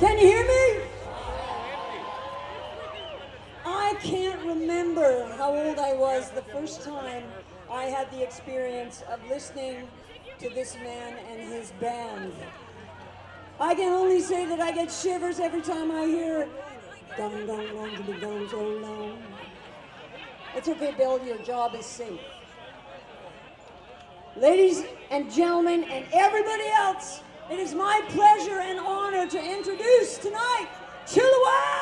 Can you hear me? I can't remember how old I was the first time I had the experience of listening to this man and his band. I can only say that I get shivers every time I hear dum dum dum dum so long. It's okay, Bill, your job is safe. Ladies and gentlemen, and everybody else, it is my pleasure and honor to introduce tonight Chilliwack!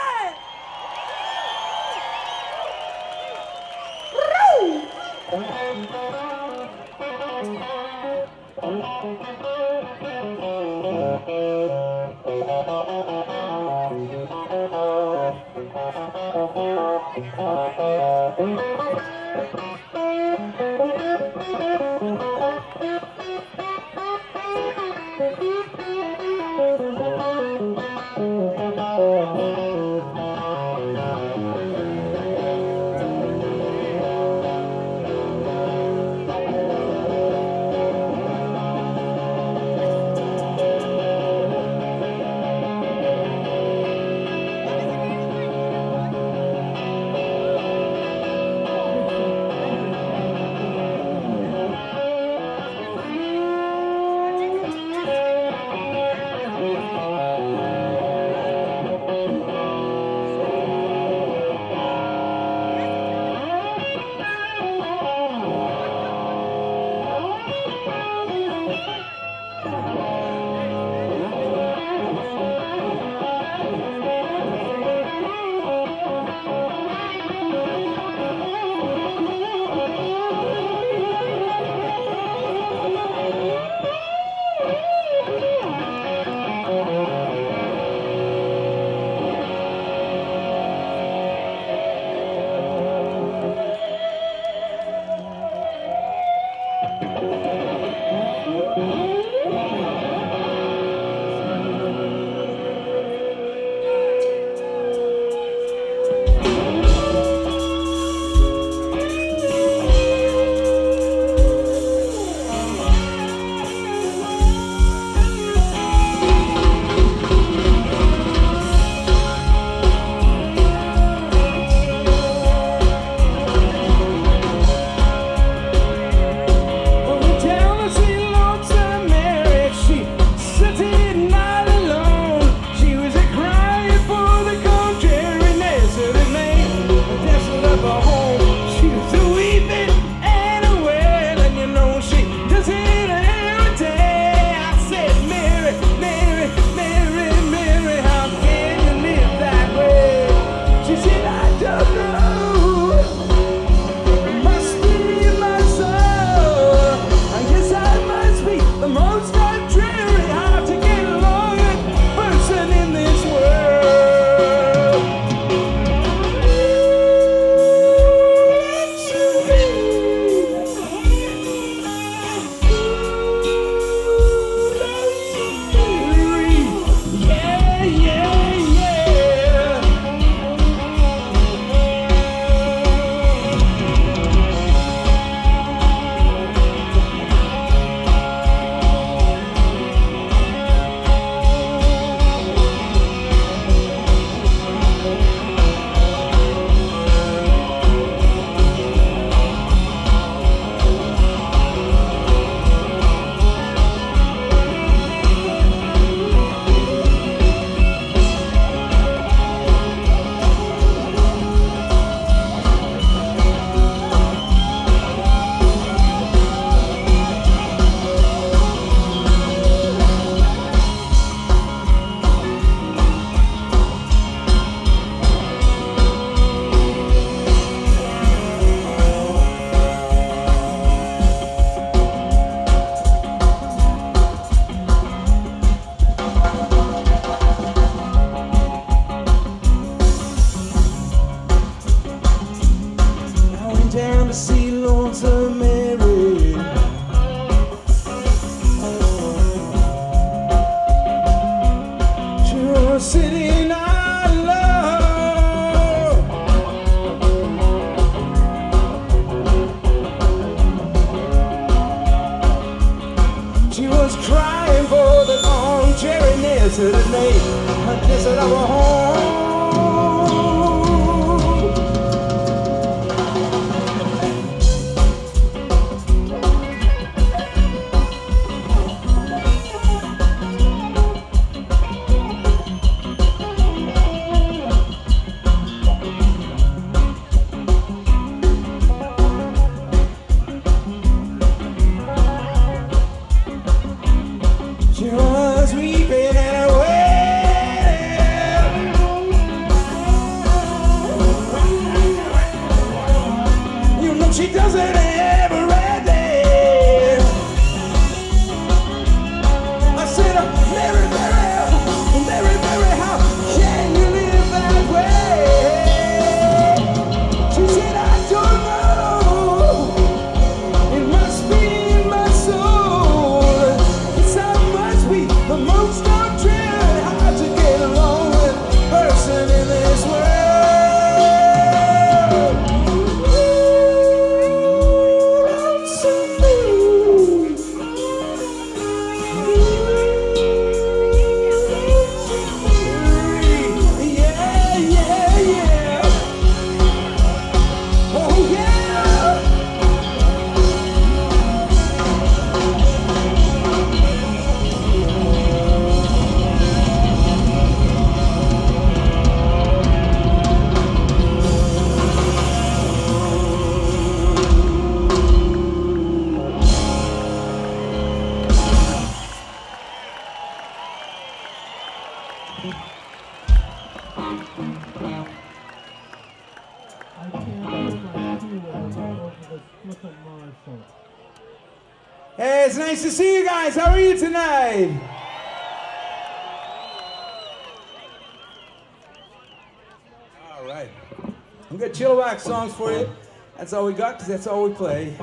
that's all we play.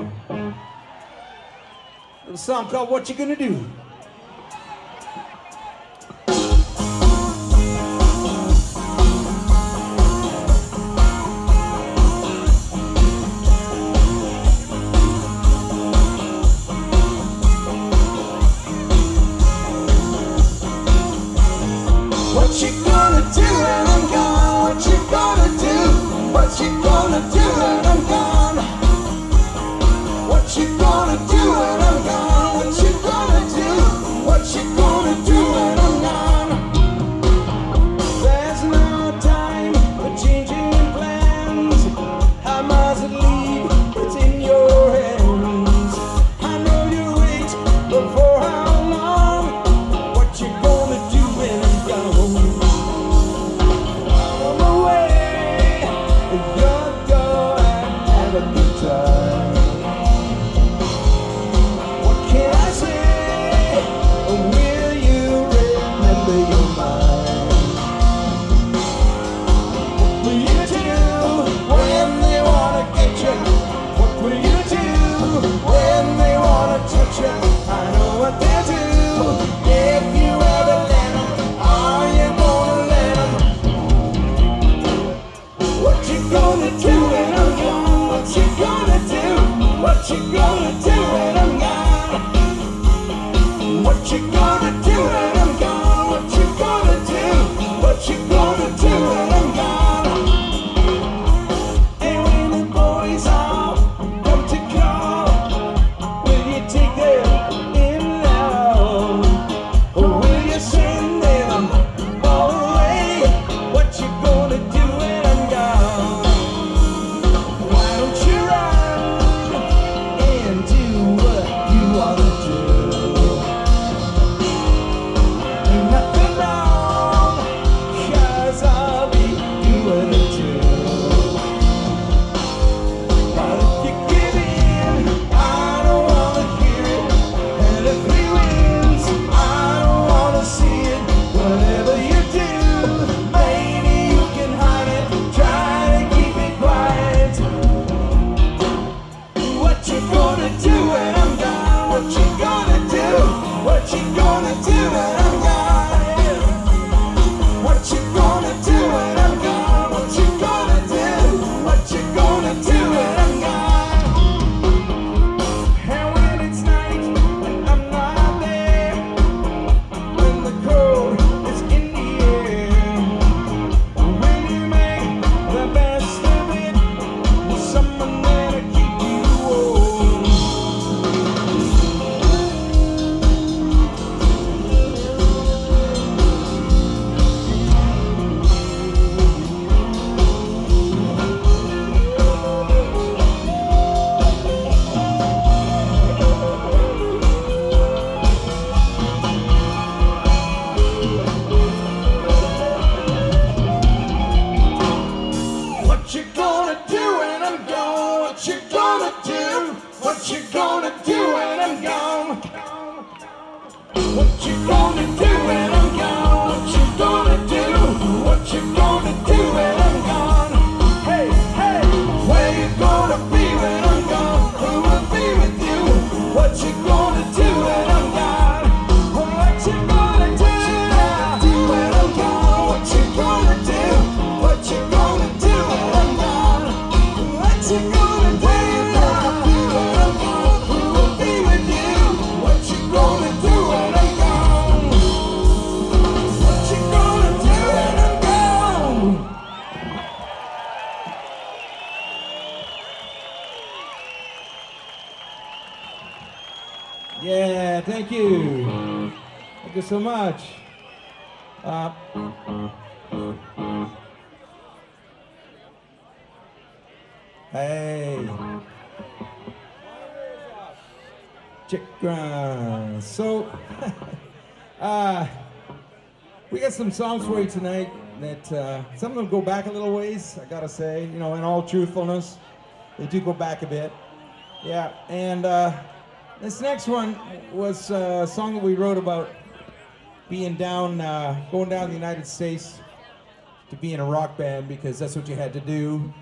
A song called What You Gonna Do. So much. Uh, hey. Chick grind. So, uh, we got some songs for you tonight that uh, some of them go back a little ways, I gotta say. You know, in all truthfulness, they do go back a bit. Yeah, and uh, this next one was uh, a song that we wrote about being down, uh, going down the United States to be in a rock band because that's what you had to do.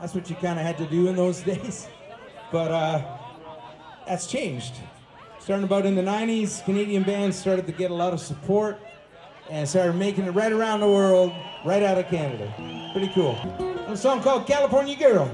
That's what you kind of had to do in those days. But uh, that's changed. Starting about in the 90s, Canadian bands started to get a lot of support and started making it right around the world, right out of Canada. Pretty cool. A song called California Girl.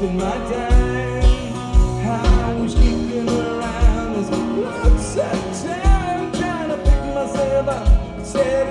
Wasting my time. I was kicking around this lots of time, trying to pick myself up, instead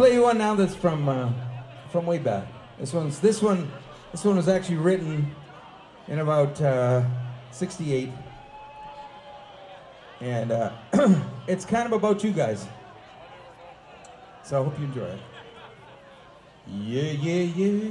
play you one now that's from uh, from way back. This one's this one this one was actually written in about uh, 68. And uh, it's kind of about you guys. So I hope you enjoy it. Yeah, yeah, yeah.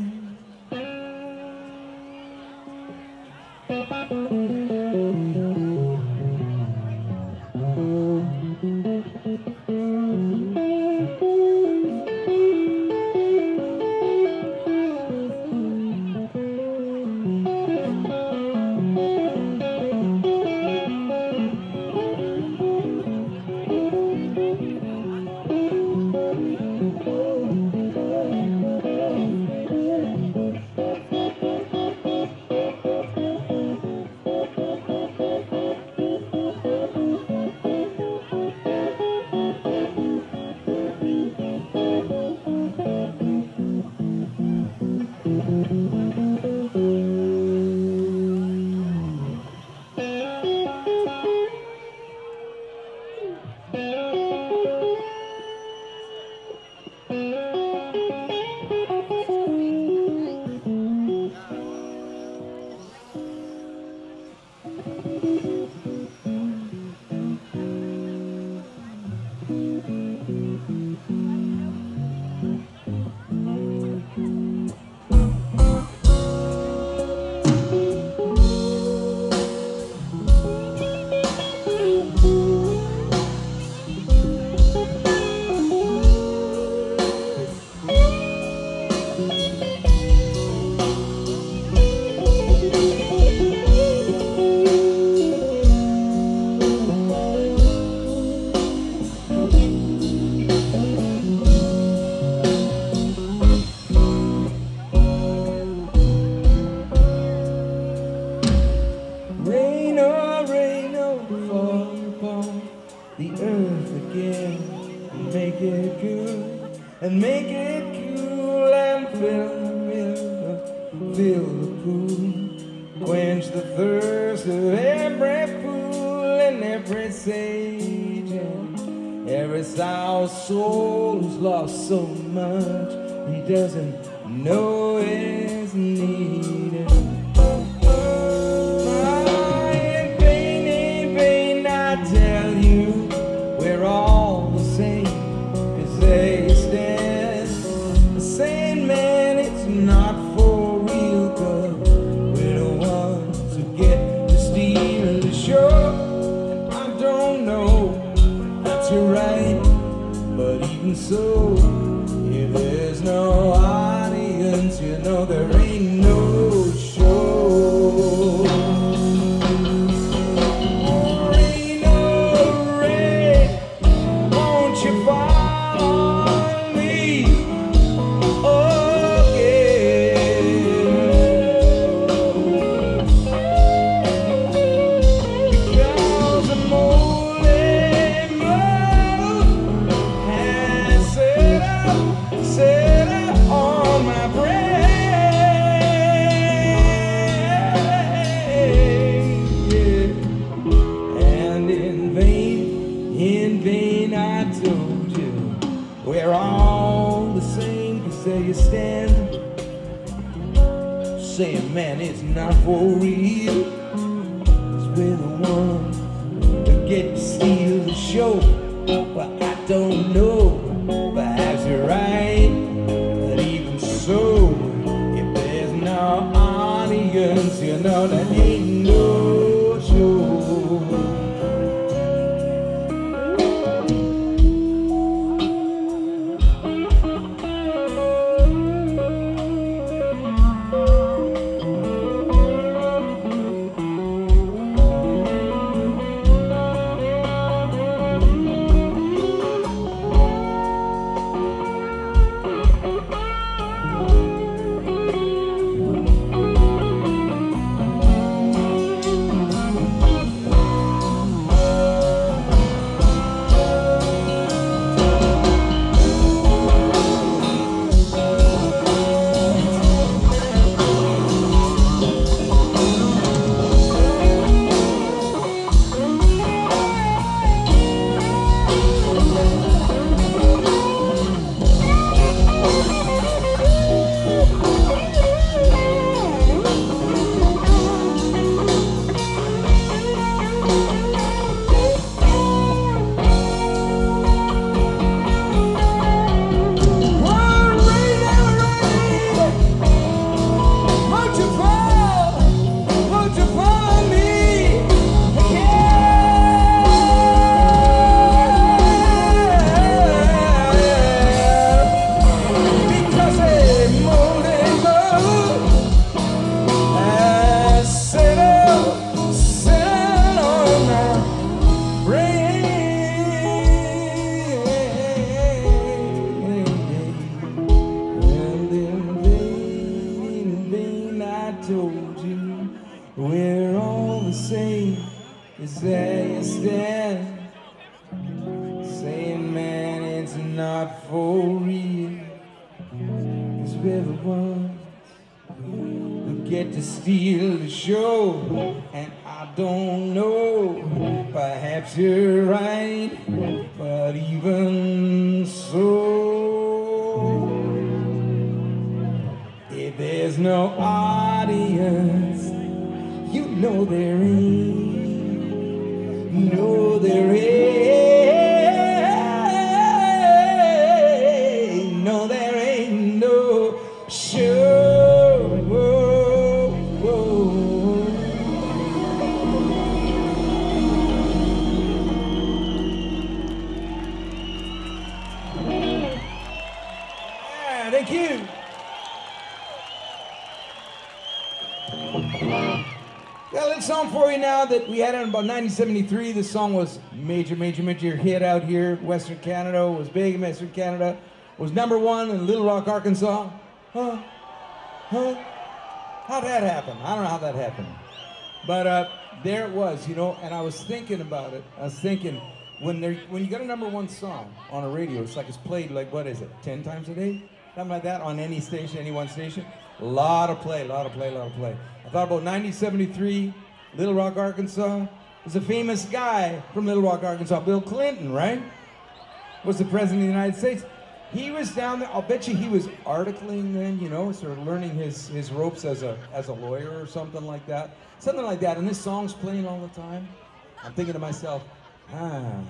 I don't know, perhaps you're right But even so if there's no audience, you know there ain't. No, there ain't. That we had it in about 1973. This song was major, major, major hit out here. Western Canada was big in Western Canada. Was number one in Little Rock, Arkansas. Huh? Huh? How'd that happen? I don't know how that happened. But uh, there it was, you know, and I was thinking about it. I was thinking, when when you got a number one song on a radio, it's like it's played like what is it, ten times a day, something like that on any station, any one station. A lot of play, a lot of play, a lot of play. I thought about 1973, Little Rock, Arkansas. There's a famous guy from Little Rock, Arkansas, Bill Clinton, right? Was the president of the United States. He was down there. I'll bet you he was articling then, you know, sort of learning his, his ropes as a as a lawyer or something like that. Something like that. And this song's playing all the time. I'm thinking to myself, ah,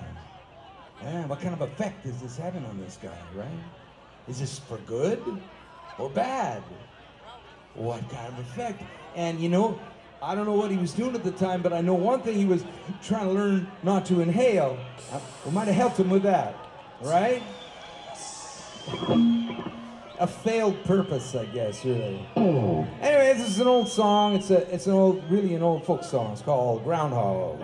yeah, what kind of effect is this having on this guy, right? Is this for good or bad? What kind of effect? And you know, I don't know what he was doing at the time, but I know one thing he was trying to learn not to inhale. Uh, It might have helped him with that, right? A failed purpose, I guess, really. Anyway, this is an old song. It's a, it's an old, really an old folk song. It's called. Groundhog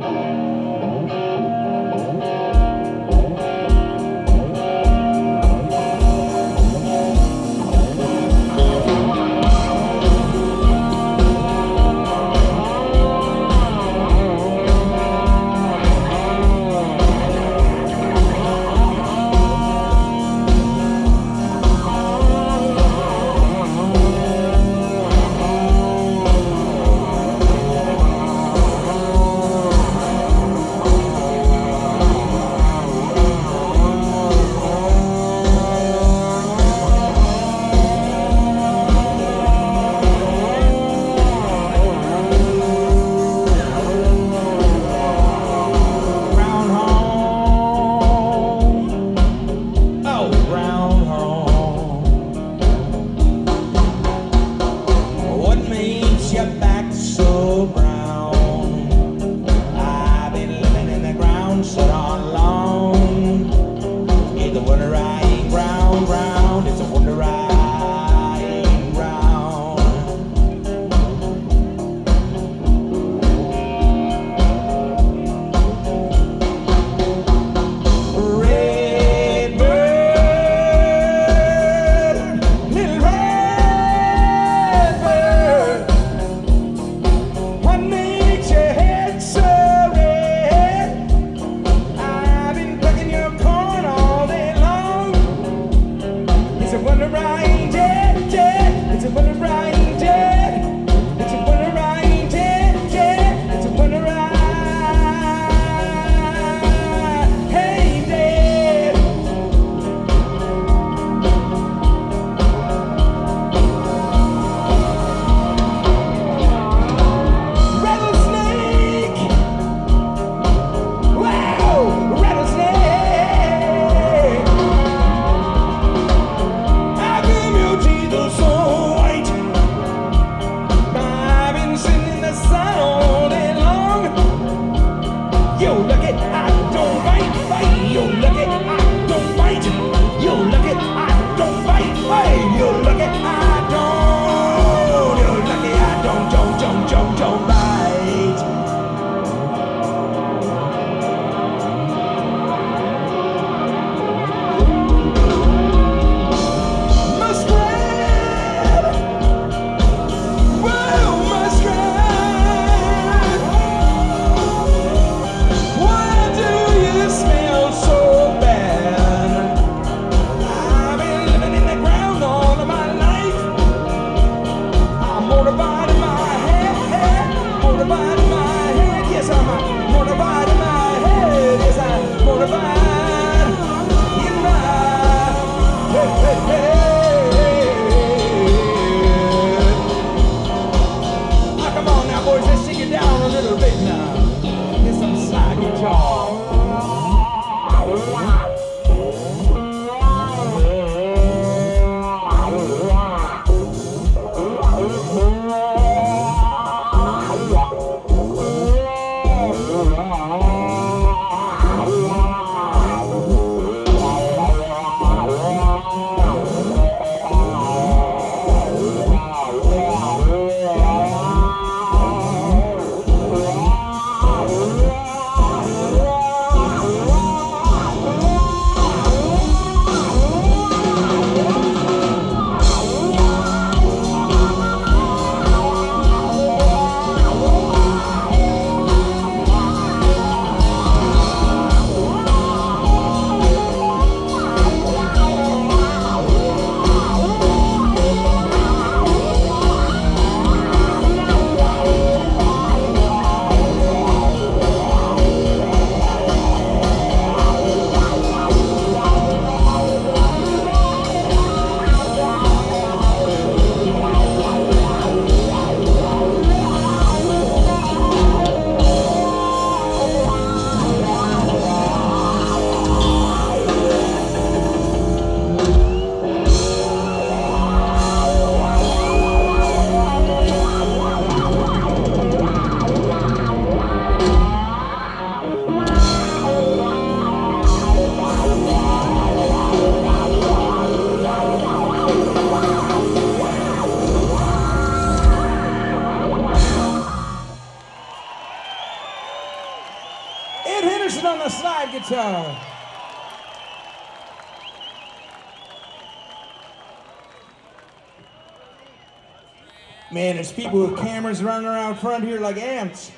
people with cameras running around front here like ants.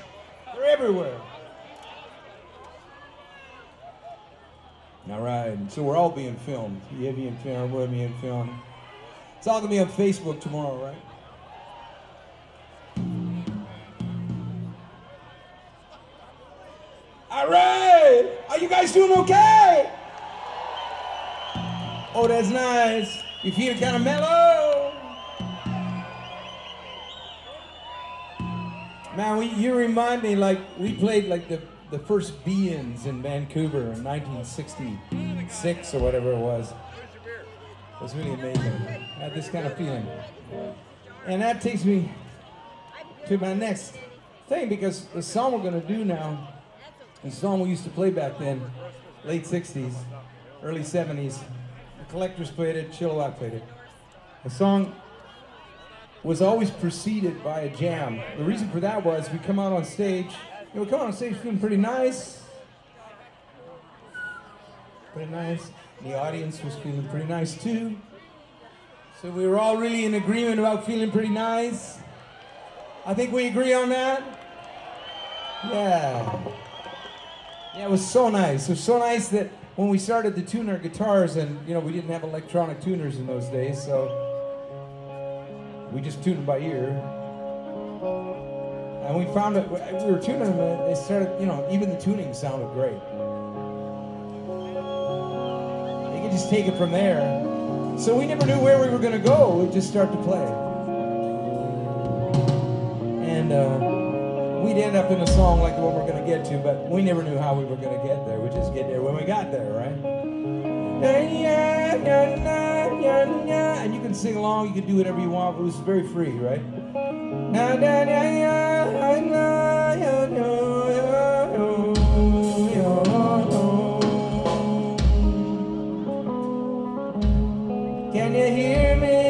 They're everywhere. All right, so we're all being filmed. You're being filmed, we're being filmed. It's all gonna be on Facebook tomorrow, right? All right, are you guys doing okay? Oh, that's nice. You feel kind of mellow. Remind me like we played like the, the first Be-Ins in Vancouver in 1966 or whatever it was. It was really amazing. I had this kind of feeling. And that takes me to my next thing because the song we're going to do now the song we used to play back then, late 60s, early 70s. The Collectors played it, Chilliwack played it. The song was always preceded by a jam. The reason for that was we come out on stage, you know, we come out on stage feeling pretty nice. Pretty nice. The audience was feeling pretty nice too. So we were all really in agreement about feeling pretty nice. I think we agree on that. Yeah. Yeah, it was so nice. It was so nice that when we started to tune our guitars, and you know, we didn't have electronic tuners in those days, so we just tuned them by ear. And we found that we were tuning them, and they started, you know, even the tuning sounded great. You could just take it from there. So we never knew where we were going to go. We'd just start to play. And uh, we'd end up in a song like the one we're going to get to, but we never knew how we were going to get there. We just get there when we got there, right? And you can sing along, you can do whatever you want. It was very free, right? Can you hear me?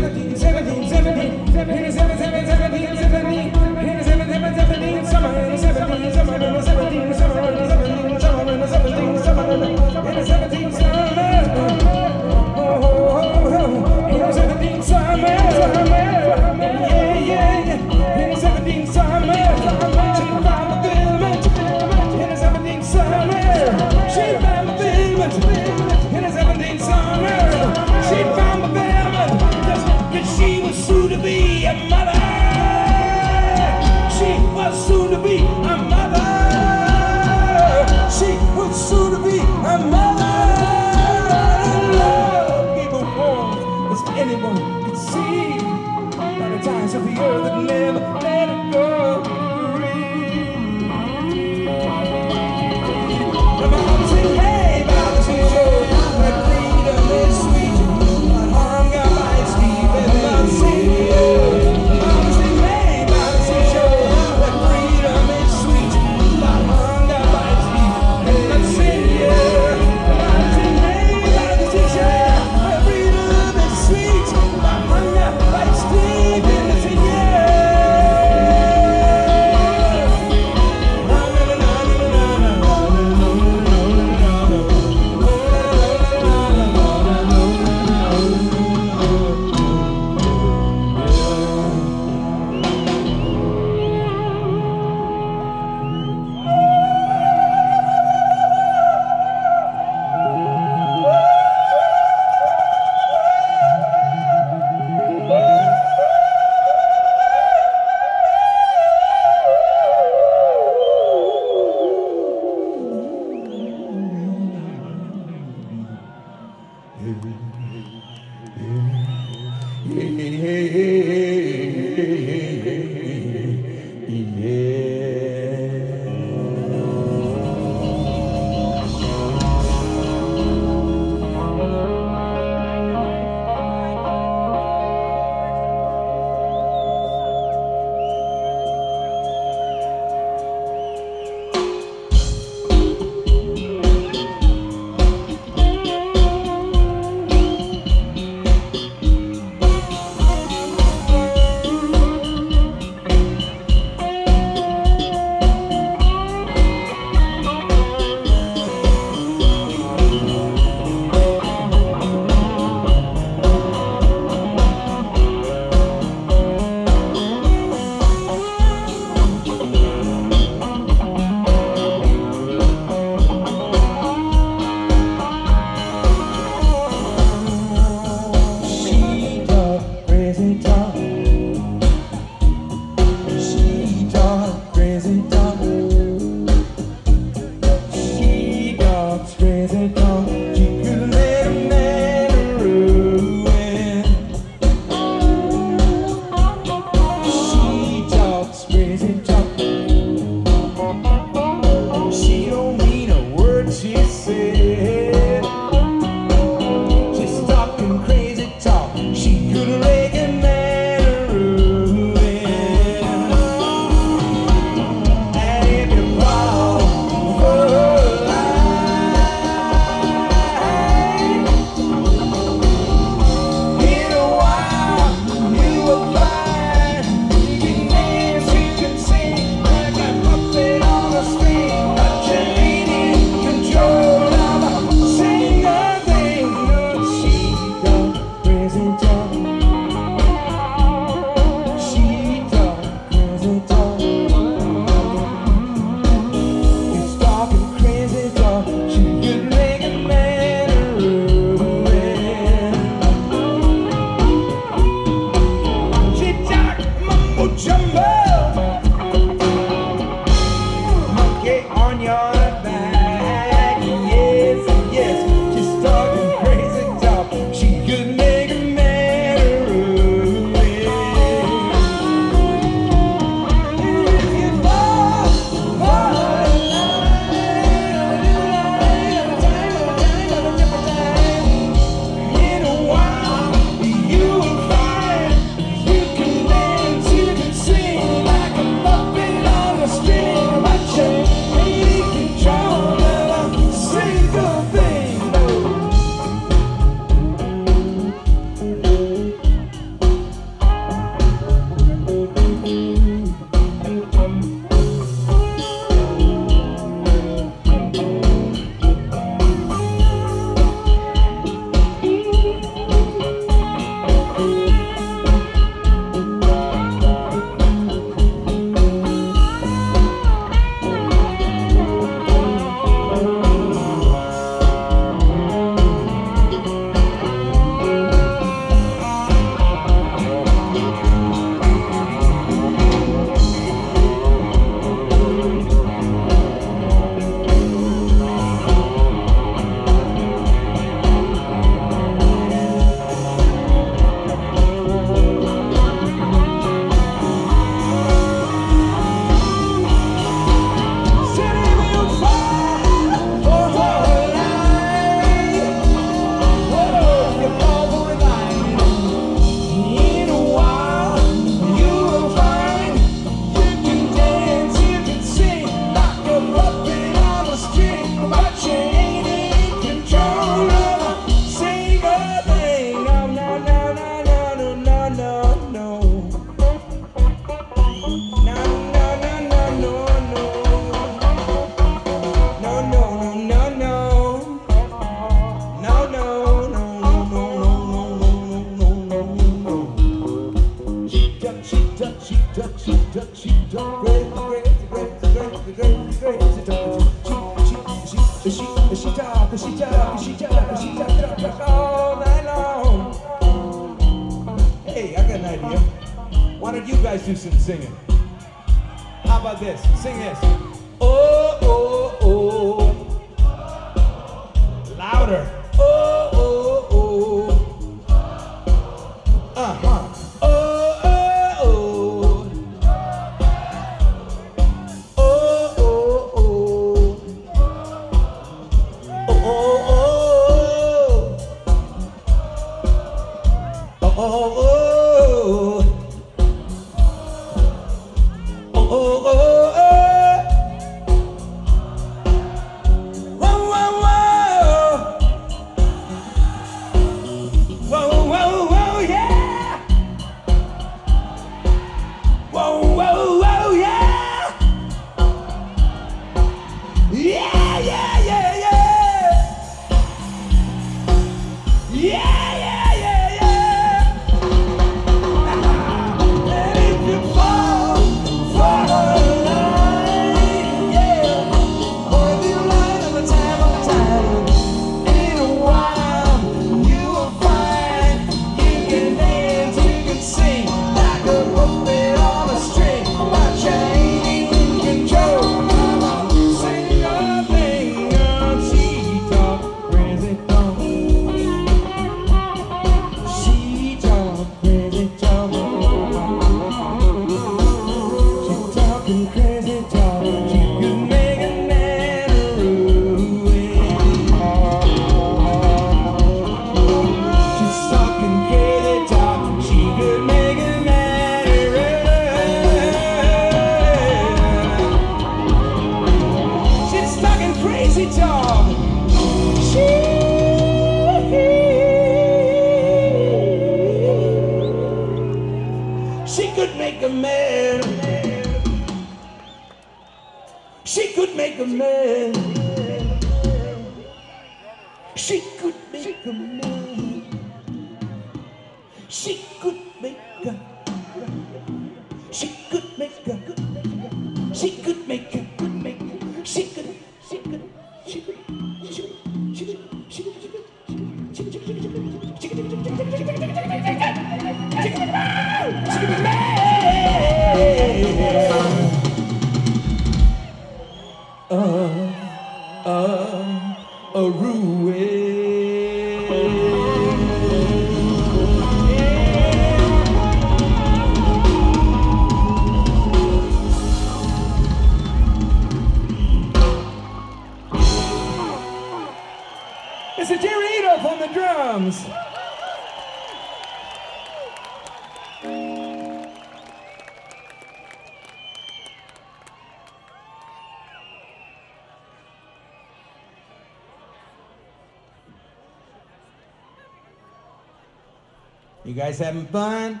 Guys having fun?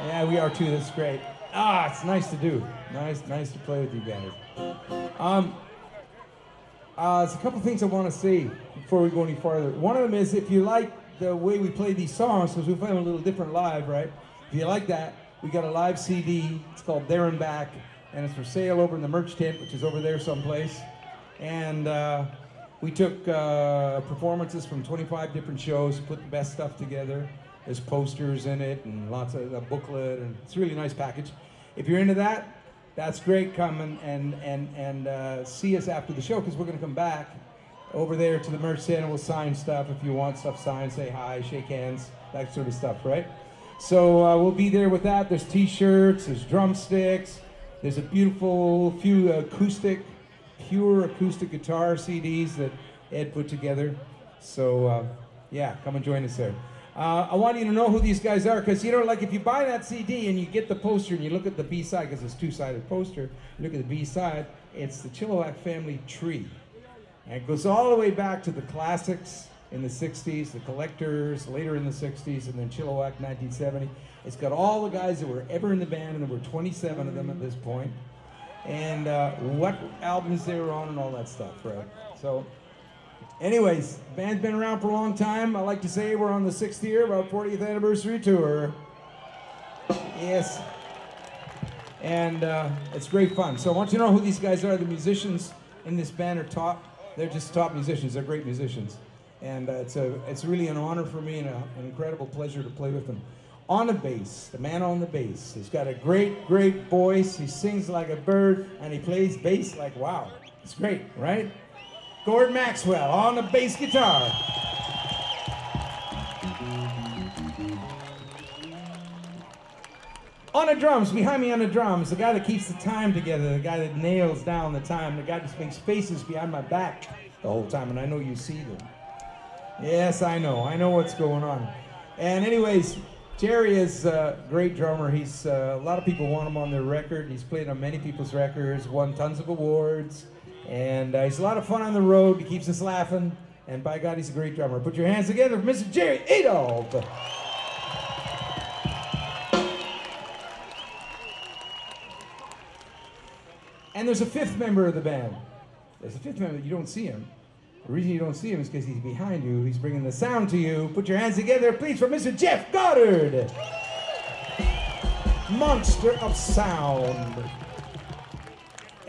Yeah, we are too. That's great. Ah, it's nice to do. Nice, nice to play with you guys. Um, uh, there's a couple things I want to say before we go any farther. One of them is if you like the way we play these songs, because we play them a little different live, right? If you like that, we got a live CD. It's called There and Back, and it's for sale over in the merch tent, which is over there someplace. And uh, we took uh, performances from 25 different shows, put the best stuff together. There's posters in it and lots of a booklet, and it's a really nice package. If you're into that, that's great. Come and and and, and uh, see us after the show because we're going to come back over there to the merch stand and we'll sign stuff if you want stuff signed. Say hi, shake hands, that sort of stuff, right? So uh, we'll be there with that. There's T-shirts, there's drumsticks, there's a beautiful few acoustic, pure acoustic guitar CDs that Ed put together. So uh, yeah, come and join us there. Uh, I want you to know who these guys are because you know, like if you buy that CD and you get the poster and you look at the B side because it's two-sided poster, look at the B side, it's the Chilliwack family tree. And it goes all the way back to the classics in the 60s, the collectors later in the 60s, and then Chilliwack 1970. It's got all the guys that were ever in the band, and there were 27 of them at this point, and uh, what albums they were on and all that stuff, right? So, anyways, band's been around for a long time. I like to say we're on the sixth year of our 40th anniversary tour. Yes. And uh, it's great fun. So I want you to know who these guys are. The musicians in this band are top. They're just top musicians. They're great musicians. And uh, it's, a, it's really an honor for me and a, an incredible pleasure to play with them. On the bass, the man on the bass. He's got a great, great voice. He sings like a bird and he plays bass like wow. It's great, right? Gord Maxwell on the bass guitar. On the drums, behind me on the drums, the guy that keeps the time together, the guy that nails down the time, the guy that makes faces behind my back the whole time, and I know you see them. Yes, I know. I know what's going on. And anyways, Jerry is a great drummer. He's uh, a lot of people want him on their record. He's played on many people's records, won tons of awards, and uh, he's a lot of fun on the road. He keeps us laughing, and by God, he's a great drummer. Put your hands together for Mr. Jerry Adolphe. And there's a fifth member of the band. There's a fifth member. You don't see him. The reason you don't see him is because he's behind you. He's bringing the sound to you. Put your hands together, please, for Mr. Jeff Goddard. Monster of sound.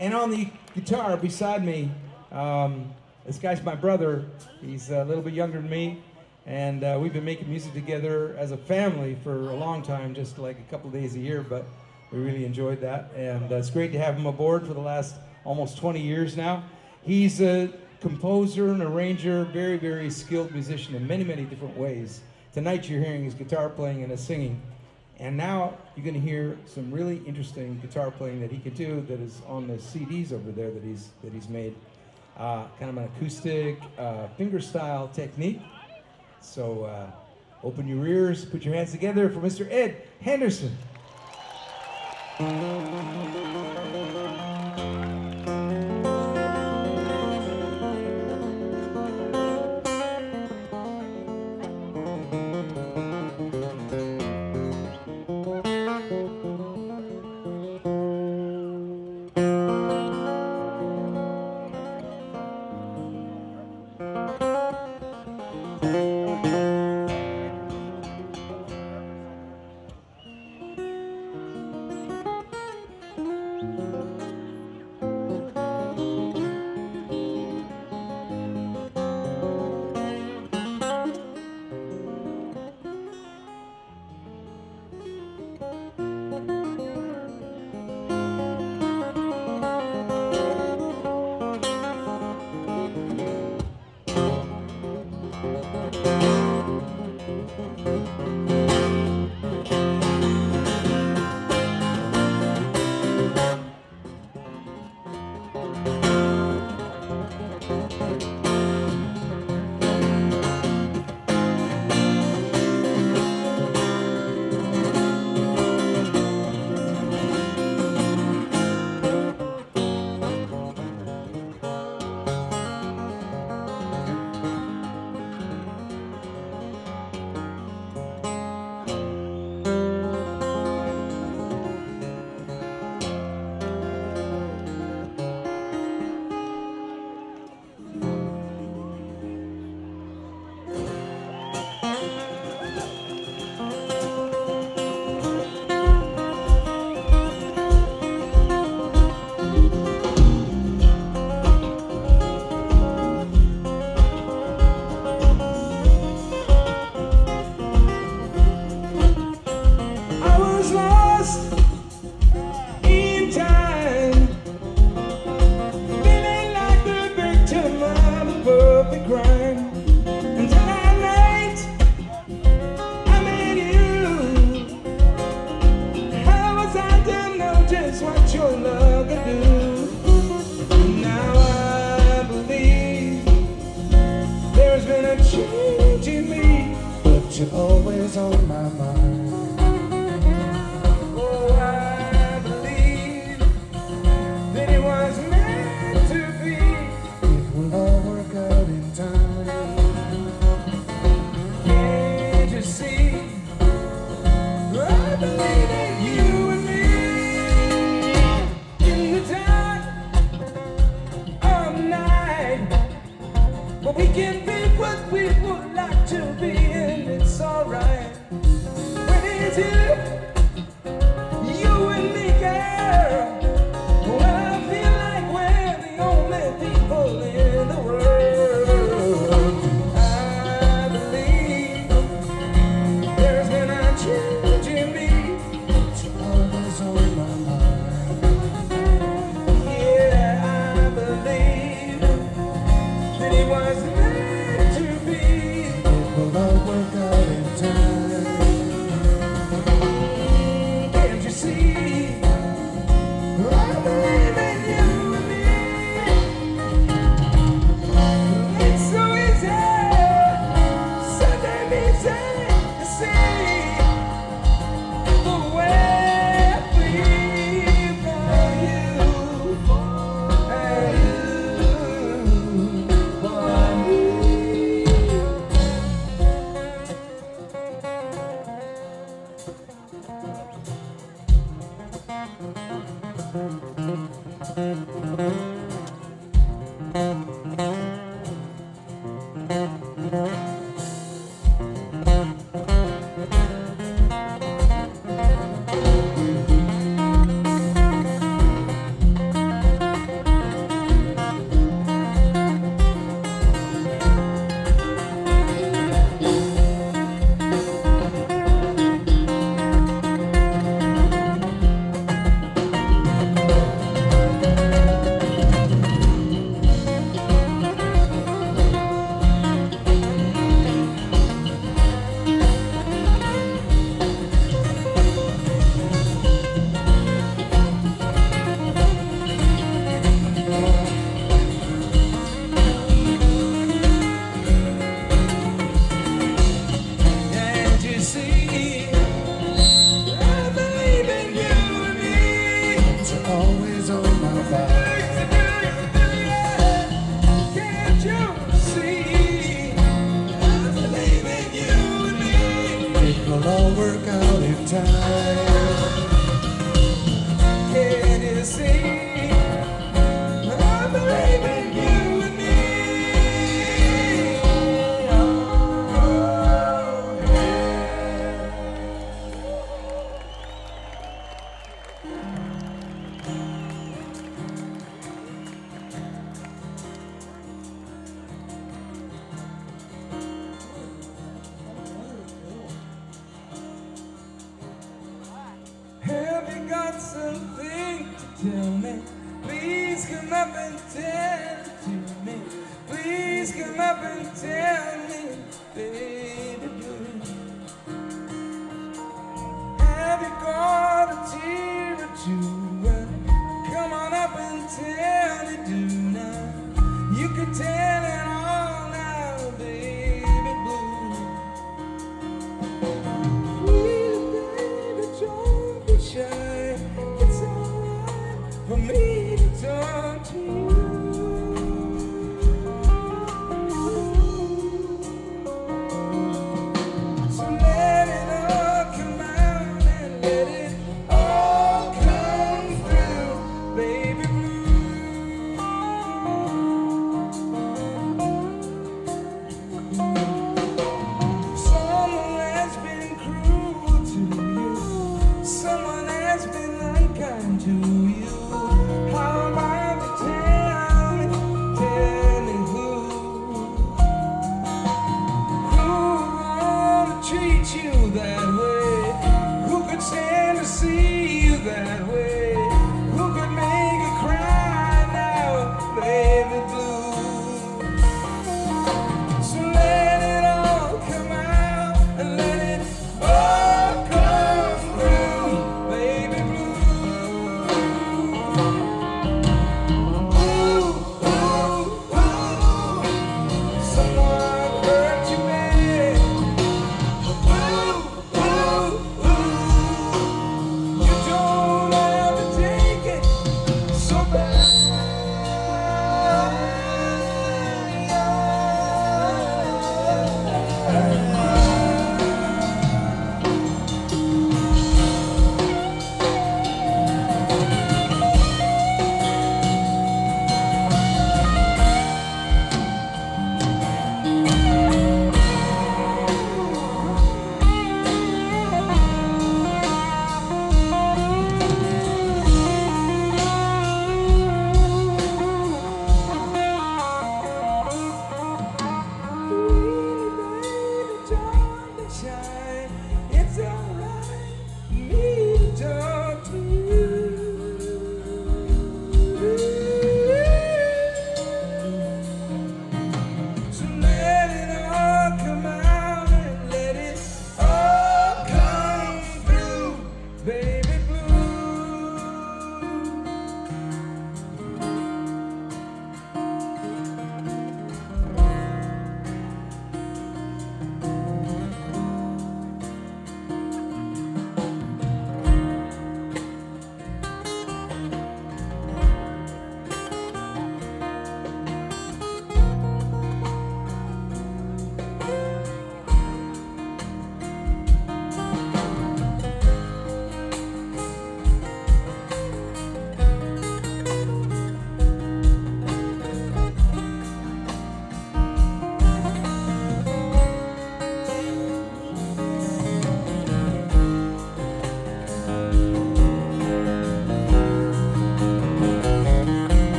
And on the guitar beside me, um, this guy's my brother. He's a little bit younger than me. And uh, we've been making music together as a family for a long time, just like a couple days a year, but we really enjoyed that. And uh, it's great to have him aboard for the last almost 20 years now. He's a composer and arranger, very, very skilled musician in many, many different ways. Tonight you're hearing his guitar playing and his singing. And now you're going to hear some really interesting guitar playing that he can do that is on the CDs over there that he's, that he's made. Uh, kind of an acoustic uh, fingerstyle technique. So uh, open your ears, put your hands together for Mr. Ed Henderson.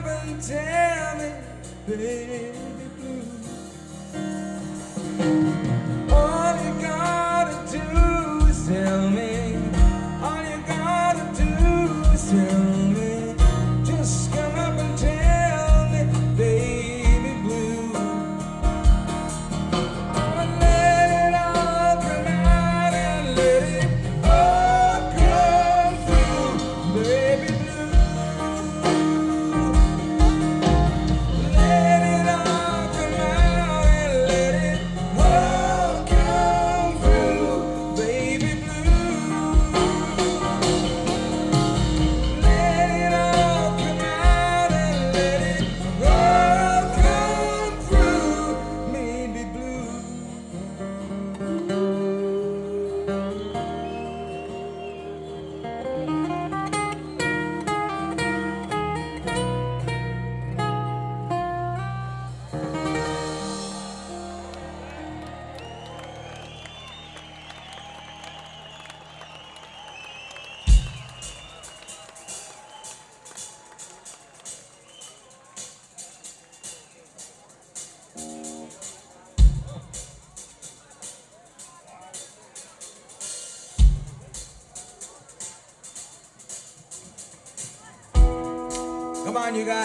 up and tell me, baby blue.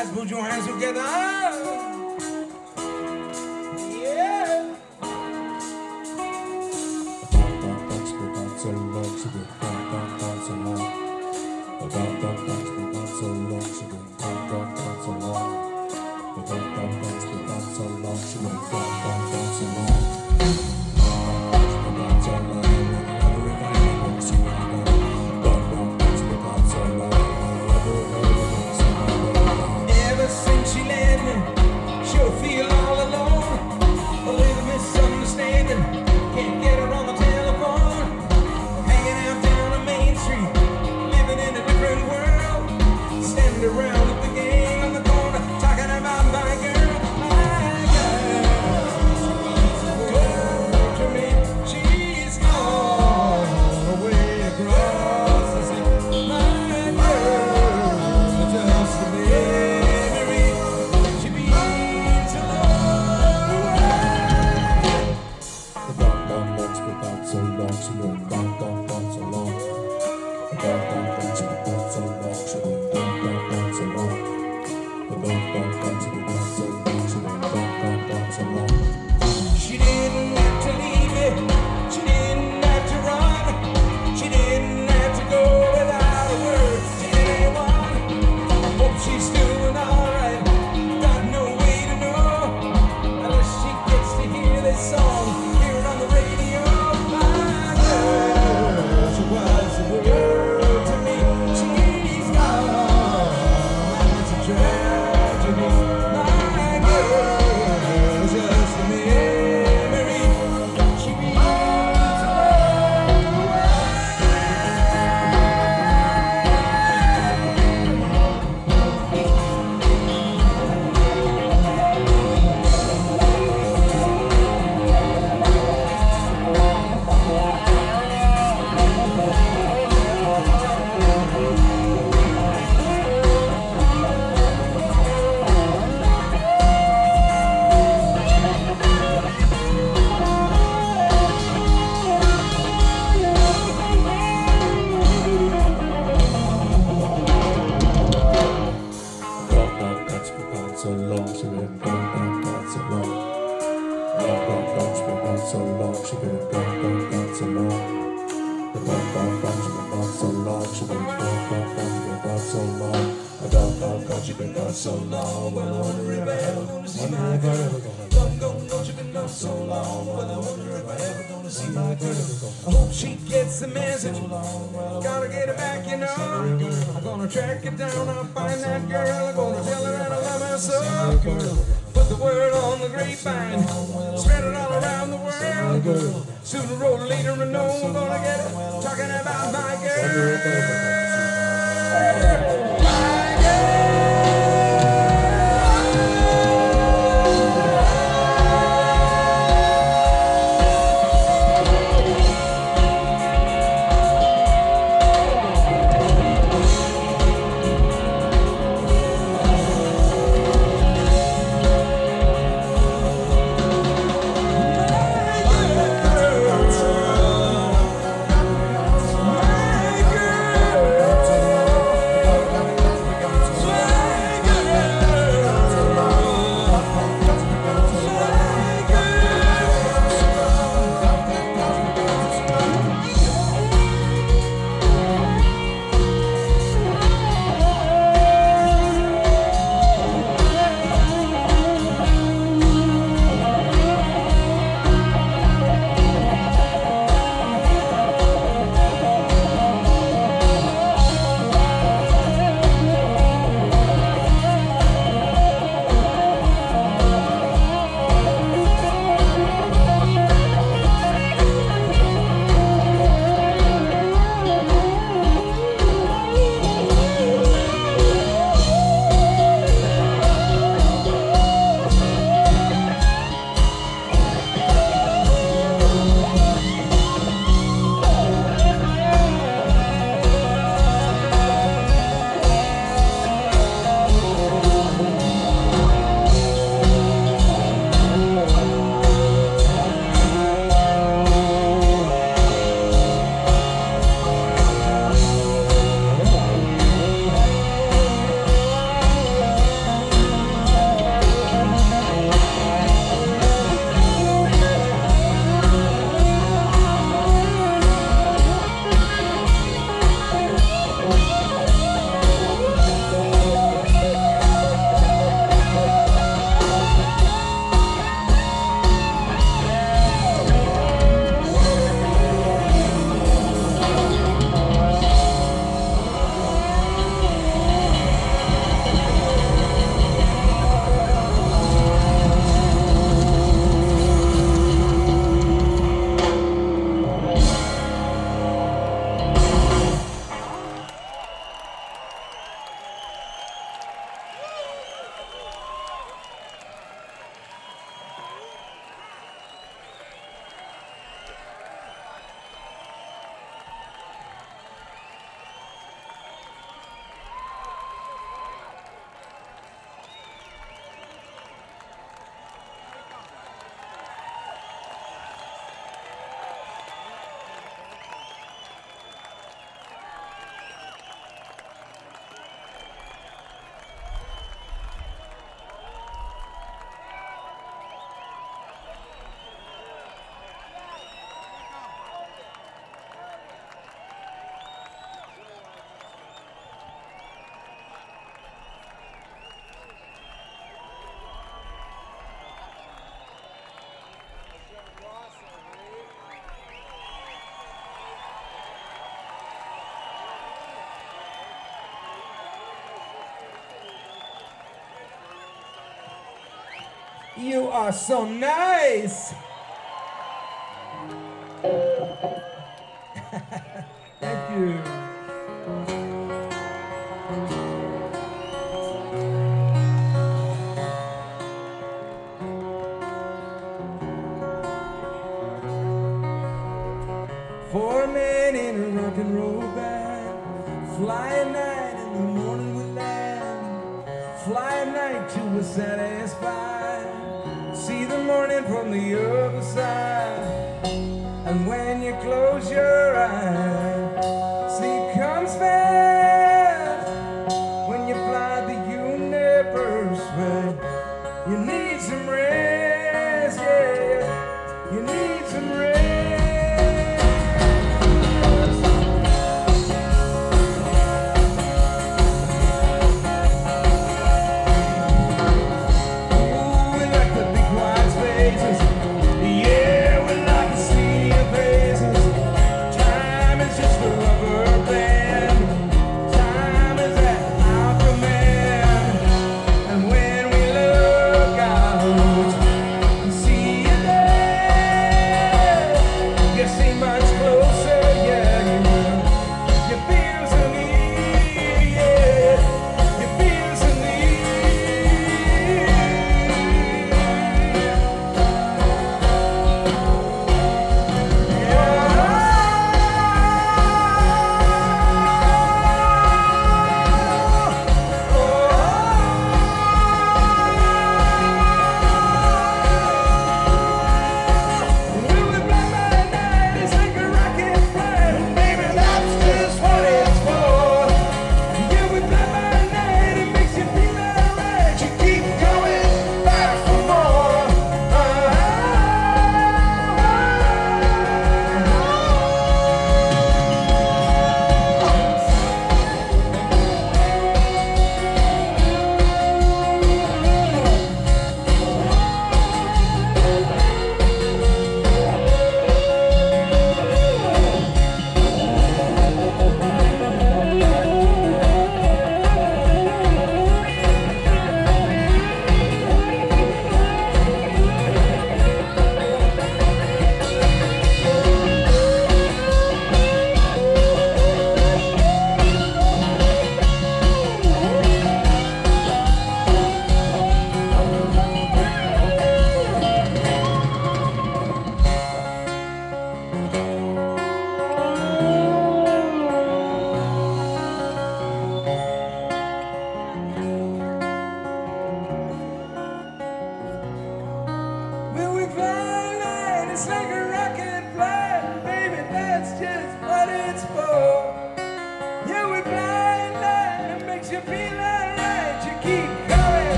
Let's put your hands together. You are so nice.